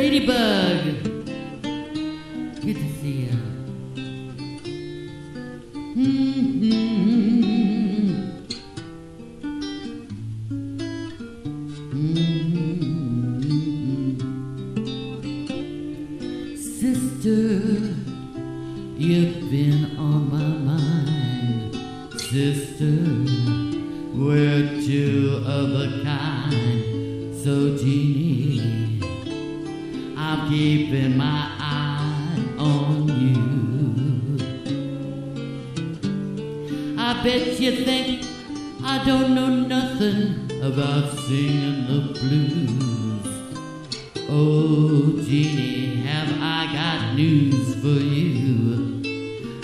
Ladybug. Good to see you. Sister, you've been on my mind. Sister, we're two of a kind. So, Jeannie, Keeping my eye on you. I bet you think I don't know nothing about singing the blues. Oh, Jeannie, have I got news for you?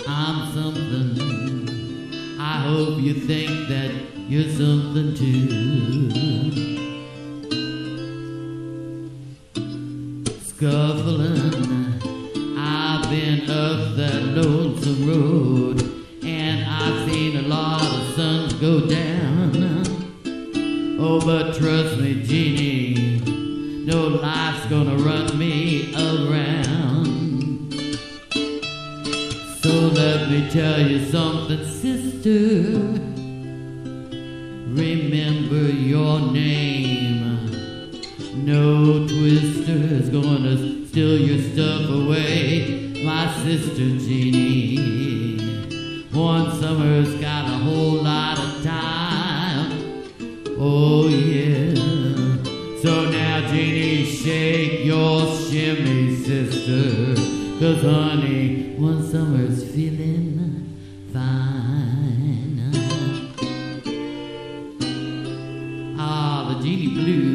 I'm something. I hope you think that you're something too. Scuffling, I've been up that lonesome road, and I've seen a lot of suns go down. Oh, but trust me, Jeannie, no life's gonna run me around. So let me tell you something, sister. Remember your name. No twister's gonna steal your stuff away, my sister Jeannie. One summer's got a whole lot of time. Oh yeah. So now Jeannie, shake your shimmy, sister. Cause honey, one summer's feeling fine. Ah, the Jeannie Blues.